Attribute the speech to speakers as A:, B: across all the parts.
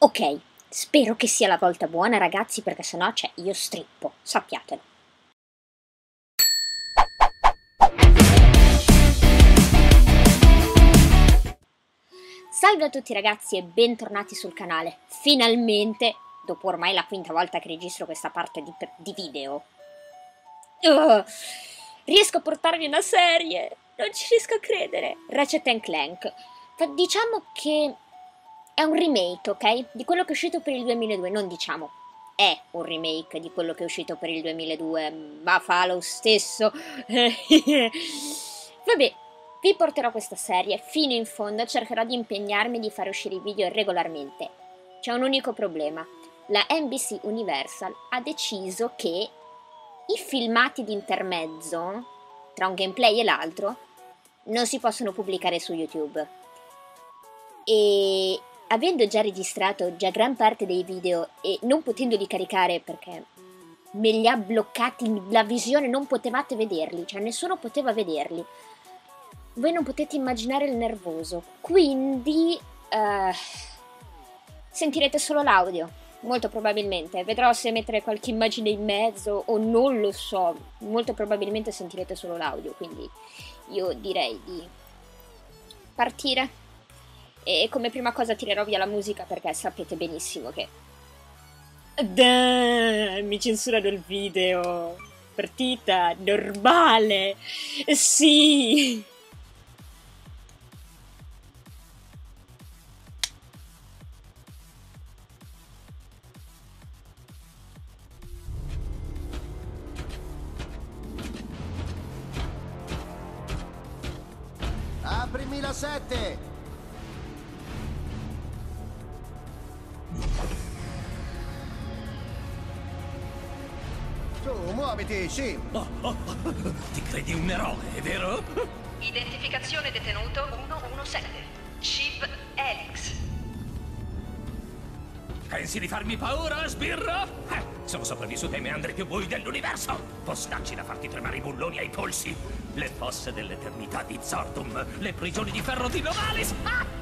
A: Ok, spero che sia la volta buona ragazzi perché sennò cioè io strippo, sappiatelo. Salve a tutti ragazzi e bentornati sul canale. Finalmente, dopo ormai la quinta volta che registro questa parte di, di video, uh, riesco a portarvi una serie. Non ci riesco a credere. Ratchet Clank. Diciamo che è un remake, ok? Di quello che è uscito per il 2002, non diciamo. È un remake di quello che è uscito per il 2002, ma fa lo stesso. Vabbè, vi porterò questa serie fino in fondo cercherò di impegnarmi di fare uscire i video regolarmente. C'è un unico problema. La NBC Universal ha deciso che i filmati di intermezzo, tra un gameplay e l'altro, non si possono pubblicare su YouTube. E avendo già registrato già gran parte dei video e non potendoli caricare perché me li ha bloccati la visione, non potevate vederli, cioè nessuno poteva vederli. Voi non potete immaginare il nervoso, quindi uh, sentirete solo l'audio, molto probabilmente. Vedrò se mettere qualche immagine in mezzo o non lo so, molto probabilmente sentirete solo l'audio, quindi io direi di partire e come prima cosa tirerò via la musica perché sapete benissimo che...
B: Dai, mi censurano il video. Partita normale. Sì.
C: Sì.
D: Oh, oh, oh. Ti credi un eroe, è vero?
E: Identificazione detenuto 117. Chip Elix.
D: Pensi di farmi paura, sbirro? Eh, sono sopravvissuto ai meandri più bui dell'universo. Postacci da farti tremare i bulloni ai polsi. Le fosse dell'eternità di Zordum. Le prigioni di ferro di Novalis. Ah!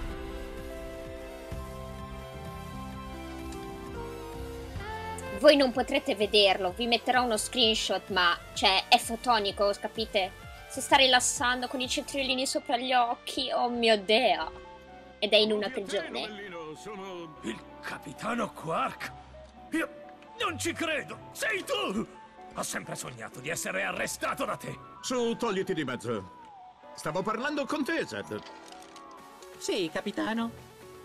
A: Voi non potrete vederlo, vi metterò uno screenshot, ma cioè è fotonico, capite? Si sta rilassando con i cetriolini sopra gli occhi, oh mio dio! Ed è in una prigione.
D: Sono il capitano Quark. Io non ci credo, sei tu! Ho sempre sognato di essere arrestato da te.
C: Su, togliti di mezzo. Stavo parlando con te, Zed.
F: Sì, capitano.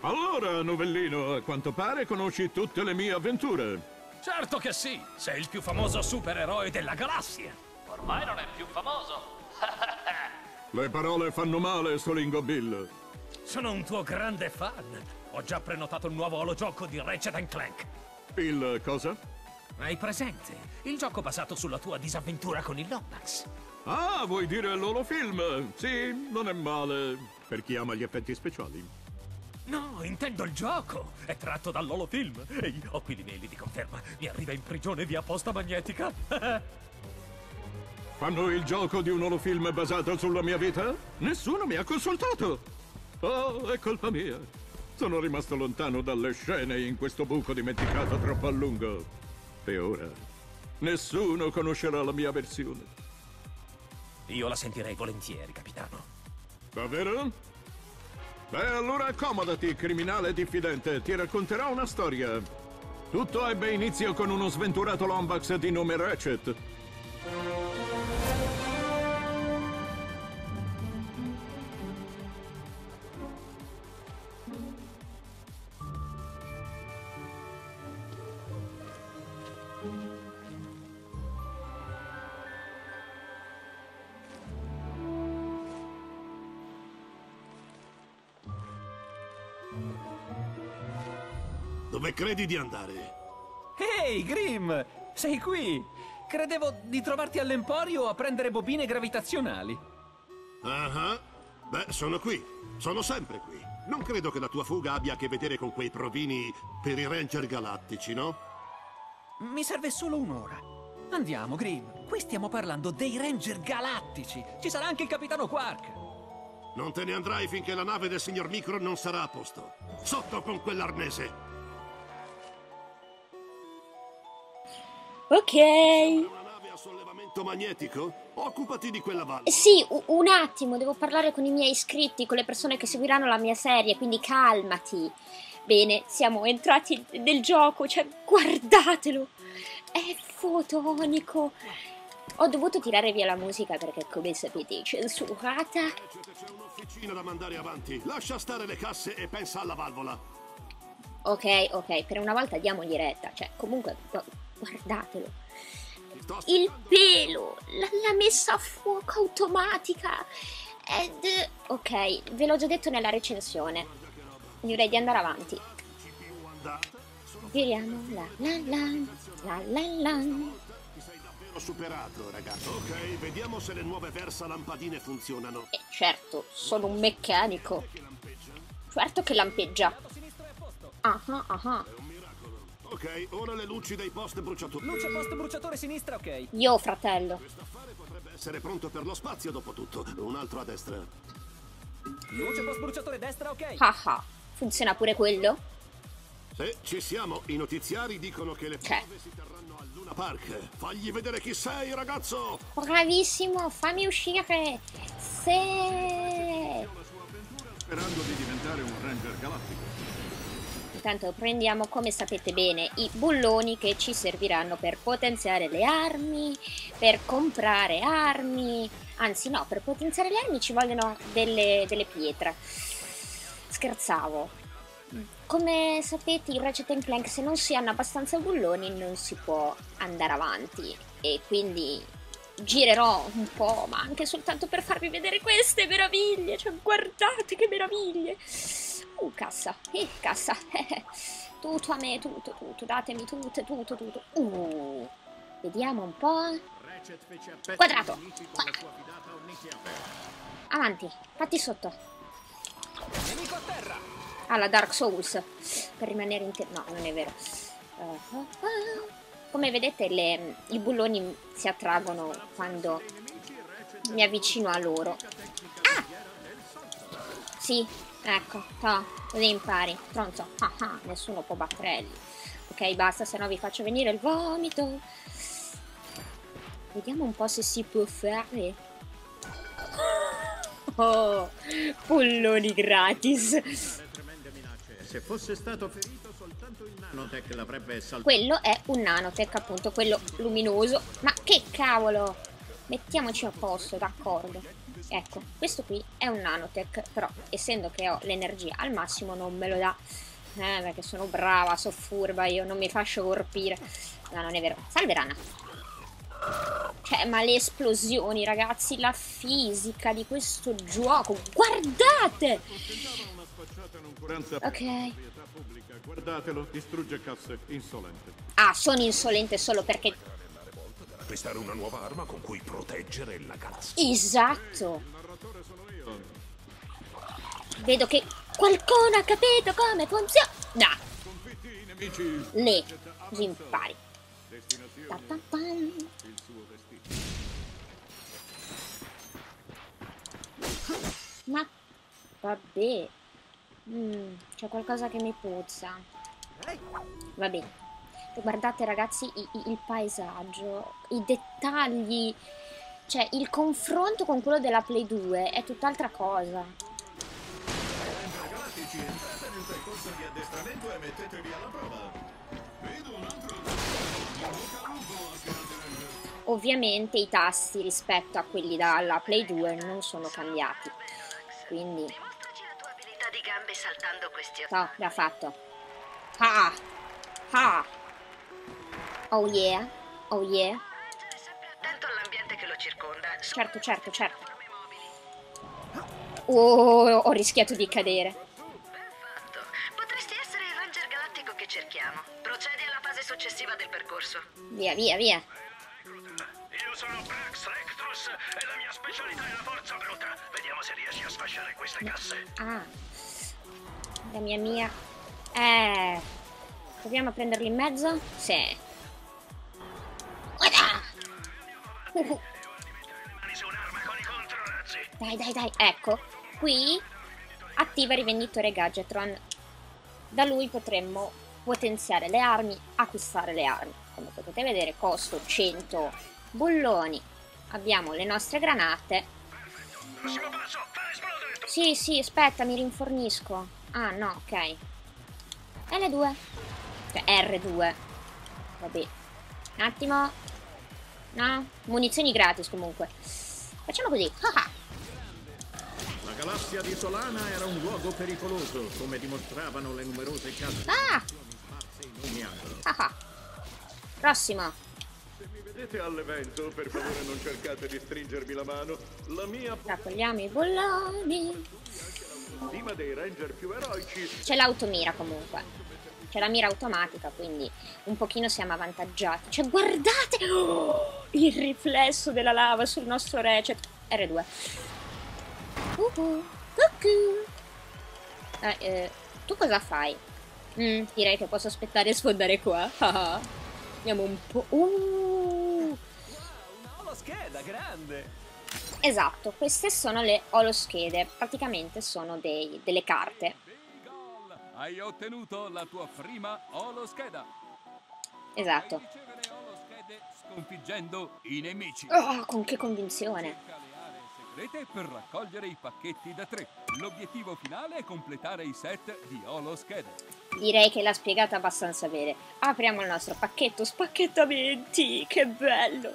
C: Allora, novellino, a quanto pare conosci tutte le mie avventure.
D: Certo che sì, sei il più famoso supereroe della galassia.
G: Ormai non è più famoso.
C: Le parole fanno male, Solingo Bill.
D: Sono un tuo grande fan. Ho già prenotato il nuovo ologioco di Ratchet Clank.
C: Il cosa?
D: Hai presente? Il gioco basato sulla tua disavventura con il Lomax.
C: Ah, vuoi dire l'olofilm? Sì, non è male. Per chi ama gli effetti speciali.
D: No, intendo il gioco! È tratto dall'olofilm! Ehi, ho qui l'email di conferma. Mi arriva in prigione via posta magnetica.
C: Fanno il gioco di un olofilm basato sulla mia vita? Nessuno mi ha consultato! Oh, è colpa mia. Sono rimasto lontano dalle scene in questo buco dimenticato troppo a lungo. E ora nessuno conoscerà la mia versione.
D: Io la sentirei volentieri, capitano.
C: Davvero? Beh, allora accomodati, criminale diffidente. Ti racconterò una storia. Tutto ebbe inizio con uno sventurato Lombax di nome Ratchet.
H: Dove credi di andare?
F: Ehi, hey, Grim! Sei qui! Credevo di trovarti all'Emporio a prendere bobine gravitazionali.
H: Ah, uh -huh. beh, sono qui. Sono sempre qui. Non credo che la tua fuga abbia a che vedere con quei provini per i Ranger Galattici, no?
F: Mi serve solo un'ora. Andiamo, Grim. Qui stiamo parlando dei Ranger Galattici. Ci sarà anche il Capitano Quark.
H: Non te ne andrai finché la nave del signor Micro non sarà a posto. Sotto con quell'arnese! Valle.
A: Sì, u- un attimo, devo parlare con i miei iscritti, con le persone che seguiranno la mia serie, quindi calmati. Bene, siamo entrati nel gioco, cioè guardatelo. È fotonico. Ho dovuto tirare via la musica perché, come sapete, è censurata.
H: C'è un'officina da mandare avanti. Lascia stare le casse e pensa alla valvola.
A: Ok, ok, per una volta diamogli retta. Cioè, comunque, guardatelo. Il pelo, la, la messa a fuoco automatica. Ed, ok, ve l'ho già detto nella recensione. Direi di andare avanti. Giriamo la la la la la la.
H: Ti sei davvero superato, ragazzo. Ok, vediamo se le nuove Versa lampadine funzionano.
A: E certo, sono un meccanico. Certo che lampeggia. Ah ah ah.
H: Ok, ora le luci dei post bruciatori.
F: Luce post bruciatore sinistra, ok.
A: Io, fratello.
H: Quest'affare potrebbe essere pronto per lo spazio dopo tutto. Un altro a destra.
F: Luce post bruciatore destra, ok.
A: Ah ah. Funziona pure quello?
H: Se ci siamo, i notiziari dicono che le
A: Cioè.
H: prove si terranno al Luna Park. Fagli vedere chi sei, ragazzo!
A: Bravissimo, fammi uscire. Se...
C: Sperando di diventare un Ranger galattico.
A: Intanto prendiamo, come sapete bene, i bulloni che ci serviranno per potenziare le armi, per comprare armi. Anzi no, per potenziare le armi ci vogliono delle, delle pietre. Scherzavo. Come sapete in Ratchet Clank se non si hanno abbastanza bulloni non si può andare avanti e quindi girerò un po', ma anche soltanto per farvi vedere queste meraviglie, cioè guardate che meraviglie. Uh, cassa, eh, cassa, tutto a me, tutto, tutto, datemi tutto, tutto, tutto. Uh, vediamo un po'. Quadrato, qua. Avanti, fatti sotto.
F: Nemico a terra.
A: alla Dark Souls per rimanere in no non è vero Uh, uh, uh. come vedete le- i bulloni si attraggono quando mi avvicino a loro ah sì ecco to, così impari stronzo ah, ah, nessuno può batterelli ok basta se no vi faccio venire il vomito vediamo un po' se si può fare
B: Oh, pulloni gratis.
I: Se fosse stato ferito, soltanto il nanotech l'avrebbe salvato.
A: Quello è un nanotech, appunto, quello luminoso. Ma che cavolo! Mettiamoci a posto, d'accordo. Ecco, questo qui è un nanotech, però essendo che ho l'energia al massimo non me lo dà. Eh, perché sono brava, so furba, io non mi faccio colpire. No, non è vero. Salve Rana. Cioè, ma le esplosioni, ragazzi, la fisica di questo gioco. Guardate! Ok.
C: Guardatelo, distrugge casse, insolente.
A: Ah, sono insolente solo perché...
D: Acquistare una nuova arma con cui proteggere la galassia.
A: Esatto. Vedo che qualcuno ha capito come funziona.
C: Nemici.
A: Le. Così impari.
C: Destinazione,
A: Ta ta tam.
C: il suo destino.
A: Ma vabbè. Mm, c'è qualcosa che mi puzza. Vabbè. Guardate ragazzi i- i- il paesaggio, i dettagli. Cioè, il confronto con quello della Play 2 è tutt'altra cosa.
C: Galattici, entrate nel percorso di addestramento e mettetevi alla prova. Vedo un altro.
A: Ovviamente i tasti rispetto a quelli dalla Play 2 non sono cambiati. Quindi,
E: Dimostraci la tua abilità di gambe saltando questi
A: so, l'ha fatto. Ah! Ah! Oh yeah! Oh yeah!
E: Essere sempre attento all'ambiente che lo circonda.
A: Certo, certo, certo. Oh, ho rischiato di cadere.
E: Ben fatto. Potresti essere il Ranger galattico che cerchiamo. Procedi alla fase successiva del percorso.
A: Via, via, via.
D: Io sono Brax Rectrus e la mia specialità è la forza bruta. Vediamo se riesci a sfasciare queste casse.
A: Ah. La mia mia. Eh. Proviamo a prenderli in mezzo? Sì. Dai, dai, dai. Ecco. Qui attiva rivenditore Gadgetron. Da lui potremmo potenziare le armi, acquistare le armi. Come potete vedere costo 100 bulloni, abbiamo le nostre granate. Sì, sì, aspetta, mi rinfornisco. Ah, no, ok. L2. Cioè, R2. Vabbè. Un attimo. No? Munizioni gratis comunque. Facciamo così.
I: La galassia di Solana era un luogo pericoloso, come dimostravano le numerose case
A: Ah! Ah. Prossimo.
C: Se mi vedete all'evento, per favore non cercate di stringermi la mano. La mia
A: Raccogliamo i bulloni.
C: stima dei ranger più eroici
A: C'è l'automira comunque. C'è la mira automatica, quindi un pochino siamo avvantaggiati. Cioè, guardate! Oh, il riflesso della lava sul nostro Recet. R2. Uh-uh. Cucù. Eh, eh, tu cosa fai? Mm, direi che posso aspettare e sfondare qua. Ah, Andiamo un po'... Uh.
F: Oh, scheda, grande!
A: Esatto, queste sono le holoschede. Praticamente sono dei- delle carte.
G: Hai ottenuto la tua prima.
A: Esatto.
G: Puoi ricevere holoschede sconfiggendo i nemici.
A: Oh, con che convinzione.
G: Segrete per raccogliere i pacchetti da tre. L'obiettivo finale è completare i set di holoschede.
A: Direi che l'ha spiegata abbastanza bene. Apriamo il nostro pacchetto spacchettamenti, che bello!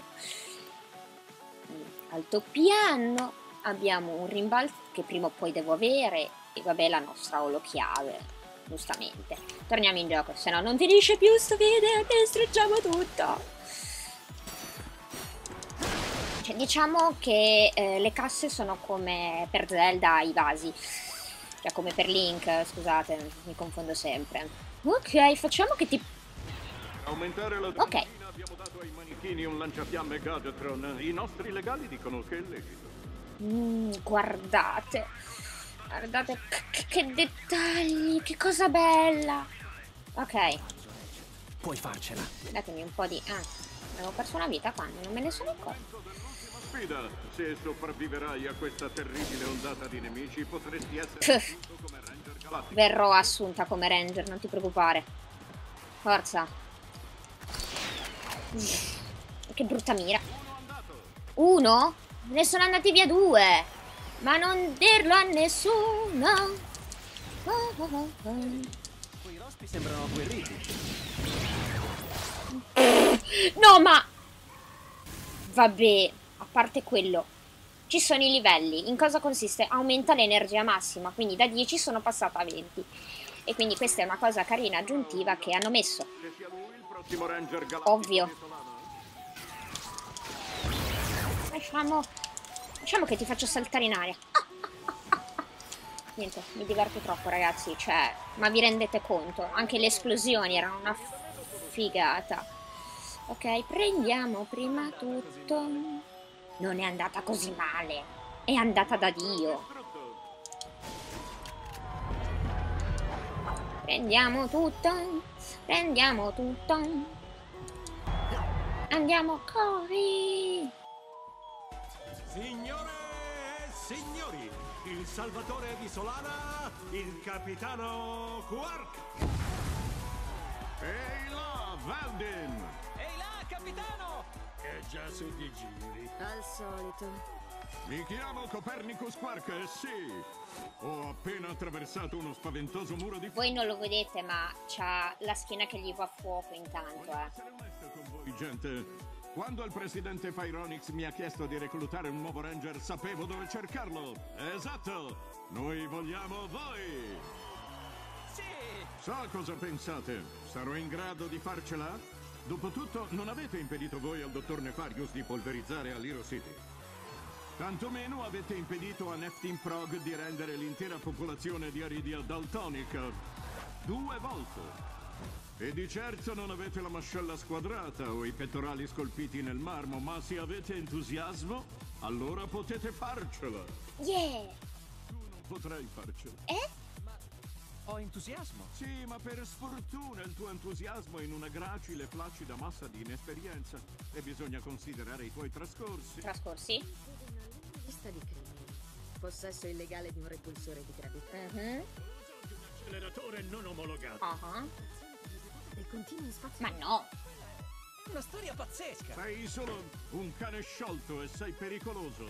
A: Altopiano, abbiamo un rimbalzo che prima o poi devo avere e vabbè la nostra olochiave, giustamente. Torniamo in gioco, se no non finisce più sto video distruggiamo tutto. Cioè, diciamo che eh, le casse sono come per Zelda i vasi. Cioè, come per Link, scusate, mi confondo sempre. Ok, facciamo che ti...
C: Aumentare la
A: Ok.
C: abbiamo dato ai manichini un lanciafiamme Gadatron. I nostri legali dicono che è lecito.
A: Mm, guardate. Guardate che, dettagli, che cosa bella. Ok,
F: Puoi farcela.
A: datemi un po' di... Ah, avevo perso una vita quando, non me ne sono accorto.
C: Sfida, se sopravviverai a questa terribile ondata di nemici, potresti essere come Ranger Galattico.
A: Verrò assunta come ranger, non ti preoccupare. Forza. Che brutta mira. Uno? Ne sono andati via due. Ma non dirlo a nessuno. Ah, ah, ah.
F: Quei rospi sembrano agguerriti.
A: No, ma... Vabbè, a parte quello. Ci sono i livelli. In cosa consiste? Aumenta l'energia massima, quindi da 10 sono passata a 20. E quindi questa è una cosa carina aggiuntiva che hanno messo. Ovvio. Lasciamo... Lasciamo che ti faccio saltare in aria. Niente, mi diverto troppo ragazzi, cioè, ma vi rendete conto? Anche le esplosioni erano una figata. Ok, prendiamo prima tutto. Non è andata così male, è andata da Dio. Prendiamo tutto, prendiamo tutto. Andiamo, corri!
H: Signore e signori, il salvatore di Solana, il capitano Quark.
C: Ehi là, Valdin!
F: Ehi là, capitano!
H: È già su di giri.
B: Al solito.
C: Mi chiamo Copernicus Quark e sì, ho appena attraversato uno spaventoso muro di
A: Voi non lo vedete, ma c'ha la schiena che gli va a fuoco intanto,
C: Voglio
A: eh.
C: essere onesto con voi, gente. Quando il presidente Pyronix mi ha chiesto di reclutare un nuovo ranger, sapevo dove cercarlo. Esatto! Noi vogliamo voi!
F: Sì!
C: So cosa pensate? Sarò in grado di farcela? Dopotutto, non avete impedito voi al dottor Nefarius di polverizzare Aliro City. Tantomeno avete impedito a Neftin Prog di rendere l'intera popolazione di Aridia daltonica. Due volte. E di certo non avete la mascella squadrata o i pettorali scolpiti nel marmo, ma se avete entusiasmo, allora potete farcela.
A: Yeah!
C: Tu non potrai farcela.
A: Eh?
F: Ho entusiasmo.
C: Sì, ma per sfortuna il tuo entusiasmo è in una gracile, flaccida massa di inesperienza e bisogna considerare i tuoi trascorsi.
A: Trascorsi?
B: Lista di crimini. Possesso illegale di un repulsore di gravità.
A: Mhm.
H: Acceleratore non omologato.
A: Ah.
B: continua in spazio.
A: Ma no!
F: È una storia pazzesca!
C: Sei solo un cane sciolto e sei pericoloso.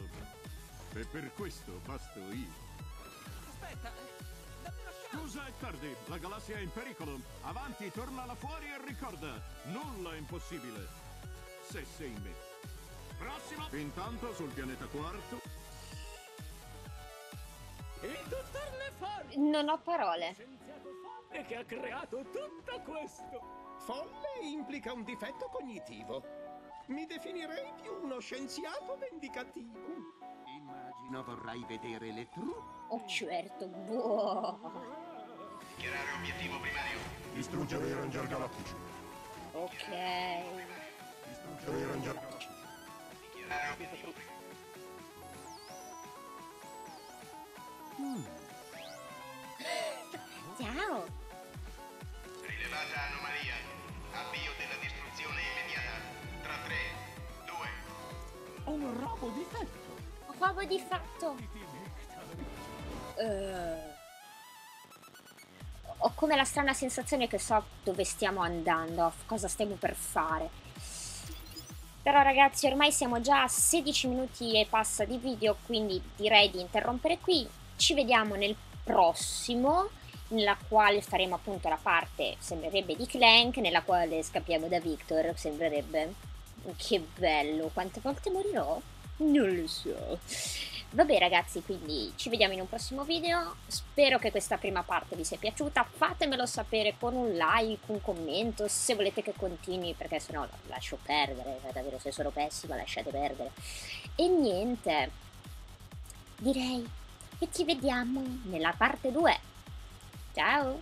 C: E per questo basto io.
F: Aspetta, eh, dammi una chance!
C: Scusa, è tardi. La galassia è in pericolo. Avanti, torna là fuori e ricorda, nulla è impossibile. Se sei in me. Prossimo! Intanto sul pianeta quarto.
D: Il dottor Lefort,
A: Non ho parole.
D: Folle che ha creato tutto questo.
J: Folle implica un difetto cognitivo. Mi definirei più uno scienziato vendicativo. Immagino vorrai vedere le truppe.
A: Oh certo, boh.
K: Dichiarare obiettivo primario.
H: Distruggere i Ranger Galattici.
A: Ok.
H: Distruggere i Ranger Galattici.
K: Dichiarare obiettivo primario.
A: Ciao.
J: Robo difetto.
A: Uovo di fatto. Eh, ho come la strana sensazione che so dove stiamo andando, cosa stiamo per fare. Però ragazzi, ormai siamo già a 16 minuti e passa di video, quindi direi di interrompere qui. Ci vediamo nel prossimo, nella quale faremo appunto la parte, sembrerebbe, di Clank, nella quale scappiamo da Victor, sembrerebbe. Che bello, quante volte morirò? Non lo so. Vabbè ragazzi, quindi ci vediamo in un prossimo video. Spero che questa prima parte vi sia piaciuta. Fatemelo sapere con un like, un commento, se volete che continui, perché sennò la lascio perdere. Davvero, se sono pessima, lasciate perdere. E niente, direi che ci vediamo nella parte 2. Ciao!